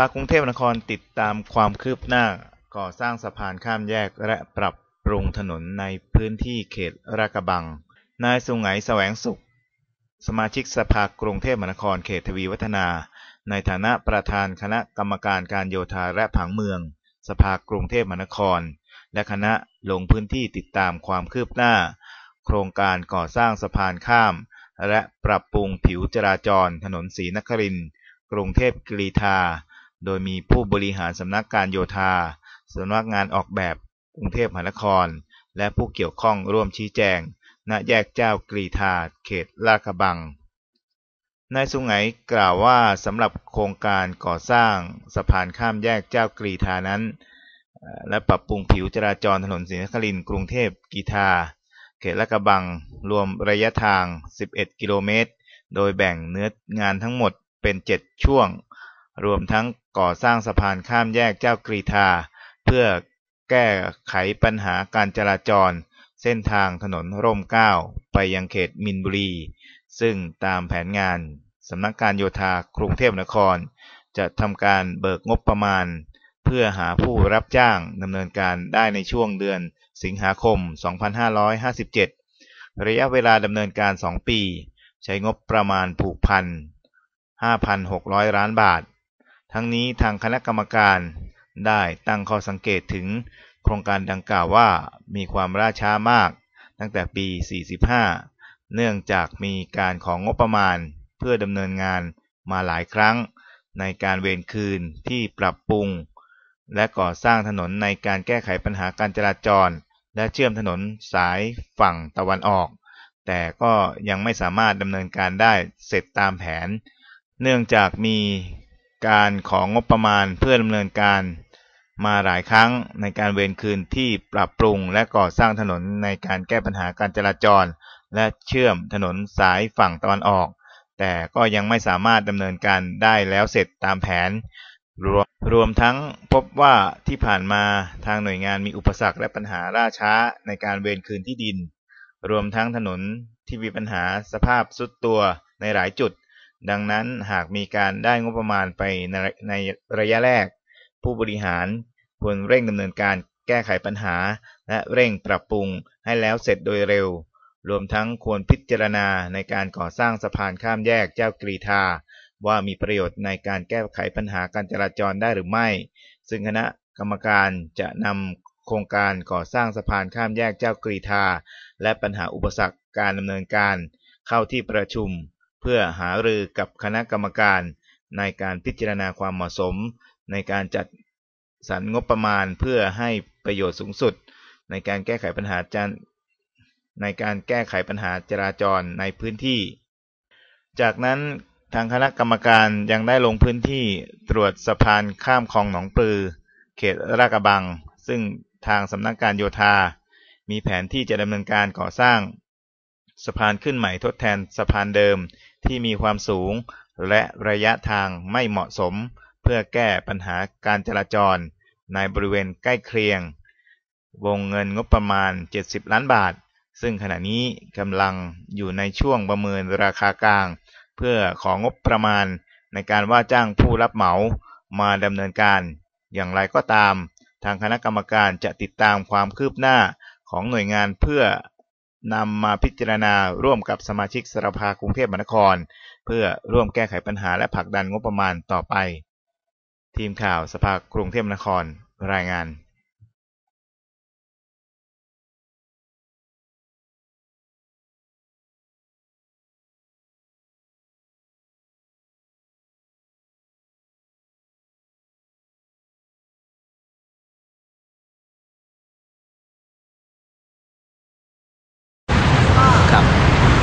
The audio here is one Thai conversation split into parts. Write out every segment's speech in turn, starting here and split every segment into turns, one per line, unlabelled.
สภากรุงเทพมหานครติดตามความคืบหน้าก่อสร้างสะพานข้ามแยกและปรับปรุงถนนในพื้นที่เขตรากระบัง นายสุงไหงแสวงสุข สมาชิกสภากรุงเทพมหานครเขตทวีวัฒนา ในฐานะประธานคณะกรรมการการโยธาและผังเมือง สภากรุงเทพมหานคร และคณะลงพื้นที่ติดตามความคืบหน้า โครงการก่อสร้างสะพานข้าม และปรับปรุงผิวจราจรถนนศรีนครินทร์กรุงเทพกรีฑา โดยมีผู้บริหารสำนักการโยธาสำนักงานออกแบบกรุงเทพมหานคร และผู้เกี่ยวข้องร่วมชี้แจง ณแยกเจ้ากรีฑาเขตลาดกระบังนายสุไหงกล่าวว่าสำหรับโครงการก่อสร้างสะพานข้ามแยกเจ้ากรีฑานั้น และปรับปรุงผิวจราจรถนนศรีนครินทร์กรุงเทพกรีฑาเขตลาดกระบัง รวมระยะทาง 11 กิโลเมตร โดยแบ่งเนื้องานทั้งหมดเป็น 7 ช่วง รวมทั้งก่อสร้างสะพานข้ามแยกเจ้ากรีฑาเพื่อแก้ไขปัญหาการจราจร เส้นทางถนนร่มเก้าไปยังเขตมินบุรี ซึ่งตามแผนงานสำนักการโยธากรุงเทพนคร จะทำการเบิกงบประมาณ เพื่อหาผู้รับจ้างดำเนินการได้ในช่วงเดือนสิงหาคม 2557 ระยะเวลาดำเนินการ 2 ปี ใช้งบประมาณผูกพัน 5,600 ล้านบาท ทั้งนี้ทางคณะกรรมการได้ตั้งข้อสังเกตถึงโครงการดังกล่าวว่ามีความล่าช้ามากตั้งแต่ปี 45 เนื่องจากมีการของงบประมาณเพื่อดำเนินงานมาหลายครั้ง ในการเวรคืนที่ปรับปรุง และก่อสร้างถนนในการแก้ไขปัญหาการจราจร และเชื่อมถนนสายฝั่งตะวันออก แต่ก็ยังไม่สามารถดำเนินการได้เสร็จตามแผน เนื่องจากมี การของงบประมาณเพื่อดำเนินการมาหลายครั้งในการเวรคืนที่ปรับปรุงและก่อสร้างถนนในการแก้ปัญหาการจราจร และเชื่อมถนนสายฝั่งตะวันออก แต่ก็ยังไม่สามารถดำเนินการได้แล้วเสร็จตามแผนรวมรวมทั้งพบว่าที่ผ่านมาทางหน่วยงานมีอุปสรรคและปัญหาล่าช้าในการเวรคืนที่ดิน รวมทั้งถนนที่มีปัญหาสภาพสุดตัวในหลายจุด ดังนั้นหากมีการได้งบประมาณไปในในระยะแรก ผู้บริหารควรเร่งดำเนินการแก้ไขปัญหา และเร่งปรับปรุงให้แล้วเสร็จโดยเร็ว รวมทั้งควรพิจารณาในการก่อสร้างสะพานข้ามแยกเจ้ากรีธาว่ามีประโยชน์ในการแก้ไขปัญหาการจราจรได้หรือไม่ ซึ่งคณะกรรมการจะนำโครงการก่อสร้างสะพานข้ามแยกเจ้ากรีธาและปัญหาอุปสรรคการดำเนินการ เข้าที่ประชุม เพื่อหารือกับคณะกรรมการในการพิจารณาความเหมาะสม ในการจัดสรรงบประมาณเพื่อให้ประโยชน์สูงสุด ในการแก้ไขปัญหาจารในการแก้ไขปัญหาจราจรในพื้นที่ จากนั้นทางคณะกรรมการยังได้ลงพื้นที่ตรวจสะพานข้ามคลองหนองปลือ เขตรากระบัง ซึ่งทางสำนักการโยธา มีแผนที่จะดำเนินการก่อสร้าง สะพานขึ้นใหม่ทดแทนสะพานเดิม ที่มีความสูง และระยะทางไม่เหมาะสม เพื่อแก้ปัญหาการจราจร ในบริเวณใกล้เคียง วงเงินงบประมาณ 70 ล้านบาท ซึ่งขณะนี้กำลังอยู่ในช่วงประเมินราคากลาง เพื่อของงบประมาณในการว่าจ้างผู้รับเหมามาดำเนินการ อย่างไรก็ตาม ทางคณะกรรมการจะติดตามความคืบหน้าของหน่วยงานเพื่อ นำมาพิจารณาร่วมกับสมาชิกสภากรุงเทพมหานคร เพื่อร่วมแก้ไขปัญหาและผลักดันงบประมาณต่อไป ทีมข่าวสภากรุงเทพมหานครรายงาน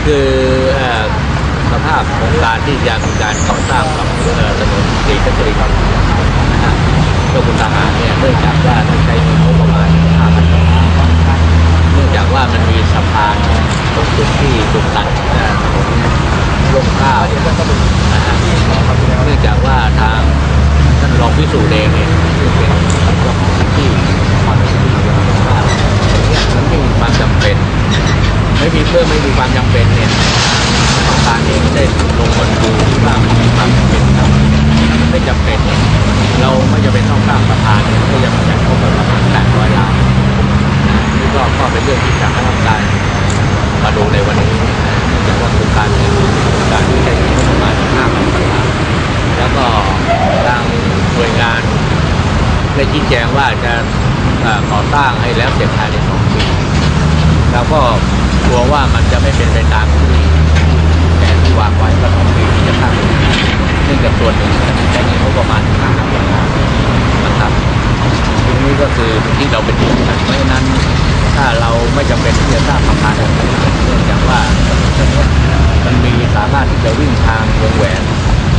คือสภาพของการที่จะมีการก่อสร้างกับถนนสีกระจริงนะฮะกรมทหารเนี่ยเนื่องจากว่าต้องใช้งบประมาณ5,000ล้านเนื่องจากว่ามันมีสะพานตรงจุดที่ถูกตัดถนนร่มเกล้านะฮะเนื่องจากว่าทางท่านรองพิสูจน์เองเนี่ยเป็นเจ้าของพื้นที่ความที่มเกล้าเนี่ยมันมีความจำเป็น ไม่มีเพื่อไม่มีความจำเป็นเนี่ยทางการเองได้ลงมาดูที่ว่ามันมีความจำเป็นครับไม่จำเป็นเนี่ยเราไม่จะเป็นต้องสร้างสะพานเนี่ยก็จะมาจากงบประมาณ800ล้านนี่ก็ก็เป็นเรื่องที่ทางคณะกรรมการมาดูในวันนี้เนื่องจากว่าโครงการนโครงการที่ใช้งบประมาณ5,000ล้านแล้วก็ทางหน่วยงานได้ชี้แจงว่าจะเอ่อก่อสร้างให้แล้วเสร็จภายในสองปีเราก็ กลัวว่ามันจะไม่เป็นไปตามที่แผนที่วางไว้ก็สองปีที่จะสร้างเนื่งจากส่วนหนึ่งใช้เงินงบประมาณ5,000ล้านนะครับตรงนี้ก็คือที่เราเป็นห่วงกันเพราะฉะนั้นถ้าเราไม่จำเป็นที่จะสร้างสะพานอะไรเนื่องจากว่าถนนเนี้มันมีสามารถที่จะวิ่งทางวงแหวน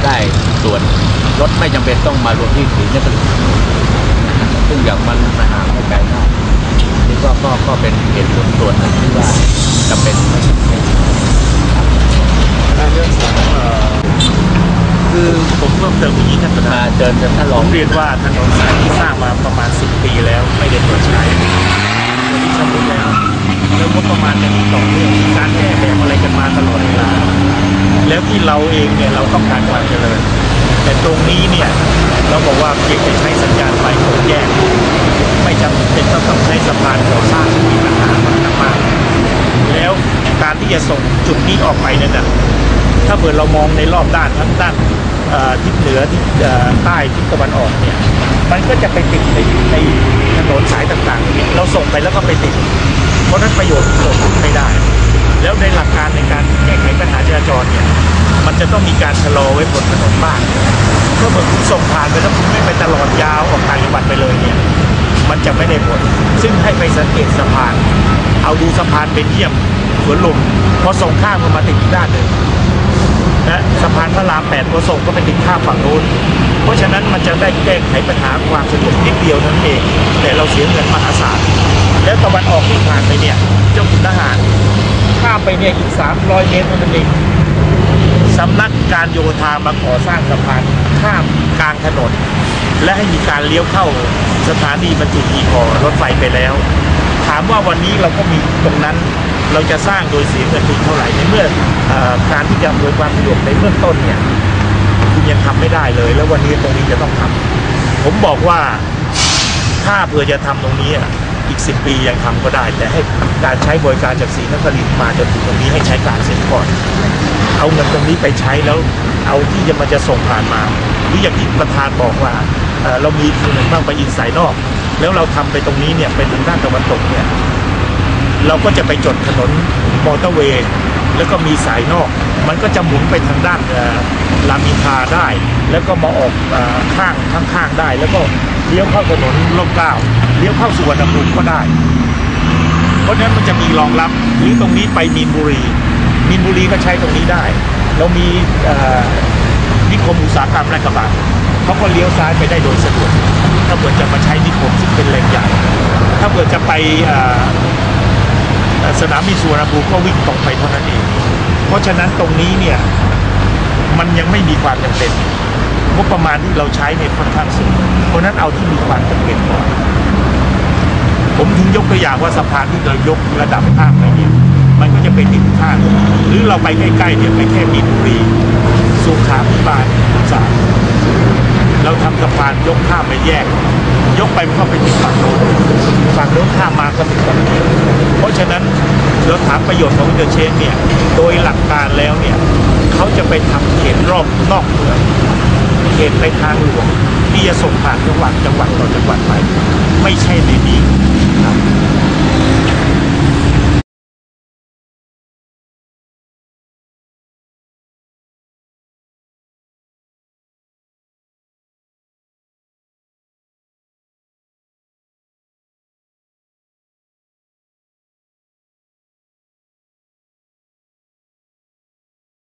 ได้ส่วนรถไม่จำเป็นต้องมารวมที่สีนครินทร์ซึ่งอย่างมันมาหาไม่ไกลมากนี่ ก็เป็นเหตุผลส่วนหนึ่งที่ว่าจำเป็นไม่จำเป็น
เรื่องของเอ่อคือผมเพิ่มเติมอย่างนี้ท่านประธา
มานเดินเดินท่าน
ผ
รอง
มเรียนว่าถนนสายที่สร้างมาประมาณ 10 ปีแล้วไม่ได้เปิดใช้วันนี้ชำรุดแล้วแล้วงบประมาณจะมีต่อเนื่องการแก้แบบอะไรกันมาตลอดเวลาแล้วที่เราเองเนี่ยเราต้องการความเจริญ แต่ตรงนี้เนี่ยเราบอกว่าเพียงแต่ใช้สัญญาณไฟของแยก ไม่จำเป็นต้องต้องใช้สะพานก่อสร้างที่มีปัญหามากแล้วการที่จะส่งจุดนี้ออกไปนั่นน่ะถ้าเกิดเรามองในรอบด้านทั้งด้านทิศเหนือทิศใต้ทิศตะวันออกเนี่ยมันก็จะไปติดในในถนนสายต่างๆ เราส่งไปแล้วก็ไปติด เพราะฉะนั้นประโยชน์เกิดขึ้นไม่ได้ แล้วในหลักการในการแก้ไขปัญหาจราจรเนี่ยมันจะต้องมีการชะลอไว้บนถนนบ้างถ้าเกิดคุณส่งผ่านไปแล้วคุณไม่ไปตลอดยาวออกต่างจังหวัดไปเลยเนี่ย มันจะไม่ได้ผล ซึ่งให้ไปสังเกตสะพาน เอาดูสะพานเป็นเยี่ยมสวนลุมพอส่งข้ามมันมาติดอีกด้านหนึ่งนะสะพานพระรามแปดพอส่งก็ไปติดข้ามฝั่งนู้นเพราะฉะนั้นมันจะได้แก้ไขปัญหาความสะดวกนิดเดียวนั่นเอง แต่เราเสียเงินมหาศาลแล้วตะวันออกที่ผ่านไปเนี่ยเจ้าคุณทหารข้ามไปเนี่ยอีก300 เมตรเท่านั้นเองสำนักการโยธามาก่อสร้างสะพาน ข้ามกลางถนน และให้มีการเลี้ยวเข้าสถานีบรรจุอีพอรถไฟไปแล้ว ถามว่าวันนี้เราก็มีตรงนั้นเราจะสร้างโดยเสียเงินทุนเท่าไหร่ในเมื่ออการที่จะอำนวยความสะดวกในเบื้องต้นเนี่ยคุณยังทำไม่ได้เลย แล้ววันนี้ตรงนี้จะต้องทำผมบอกว่าถ้าเผื่อจะทำตรงนี้อีกสิปียังทำก็ได้ แต่ให้การใช้บริการจากศรีนครินทร์มาจนถึงตรงนี้ให้ใช้การเสร็จก่อน เอาเงินตรงนี้ไปใช้แล้วเอาที่จะมันจะส่งผ่านมาหรืออย่างที่ประธานบอกว่าเรามีถนนบ้างไปอินสายนอก แล้วเราทำไปตรงนี้เนี่ยเป็นทางด้านตะวันตกเนี่ยเราก็จะไปจดถนนมอเตอร์เวย์แล้วก็มีสายนอก มันก็จะหมุนไปทางด้านรามอินทราได้ แล้วก็มาออกอข้างข้างๆได้ แล้วก็เลี้ยวเข้าถนนร่มเกล้าเลี้ยวเข้าสุวรรณภูมิก็ได้ เพราะนั้นมันจะมีรองรับหรือตรงนี้ไปมีนบุรี มีนบุรีก็ใช้ตรงนี้ได้ เรามีนิคมอุตสาหกรรมและกระบะเขาก็เลี้ยวซ้ายไปได้โดยสะดวก ถ้าเกิดจะมาใช้นิคมซึ่งเป็นแหล่งใหญ่ ถ้าเกิดจะไปสนามบินสุวรรณภูมิก็วิ่งตรงไปเท่านั้นเอง เพราะฉะนั้นตรงนี้เนี่ยมันยังไม่มีความจำเป็นงบประมาณที่เราใช้เนี่ยค่อนข้างสูง เพราะฉะนั้นเอาที่มีความจำเป็นก่อนผมถึงยกตัวอย่างว่าสะพานที่เรายกระดับข้ามไปเนี่ย มันก็จะไปติดข้างหรือเราไปใกล้ๆเนี่ยไปแค่มีนบุรีสุขาพิบาลสามเราทำสะพานยกข้ามไปแยก ยกไปมันก็ไปติดฝั่งโน้นฝั่งโน้นข้ามมาก็ติดฝั่งนี้เพราะฉะนั้นเราถามประโยชน์ของอินเตอร์เชนเนี่ยโดยหลักการแล้วเนี่ยเขาจะไปทำเขตรอบนอกเมืองเขตในทางหลวงที่จะส่งผ่านจังหวัดจังหวัดต่อจังหวัดไปไม่ใช่ในนี้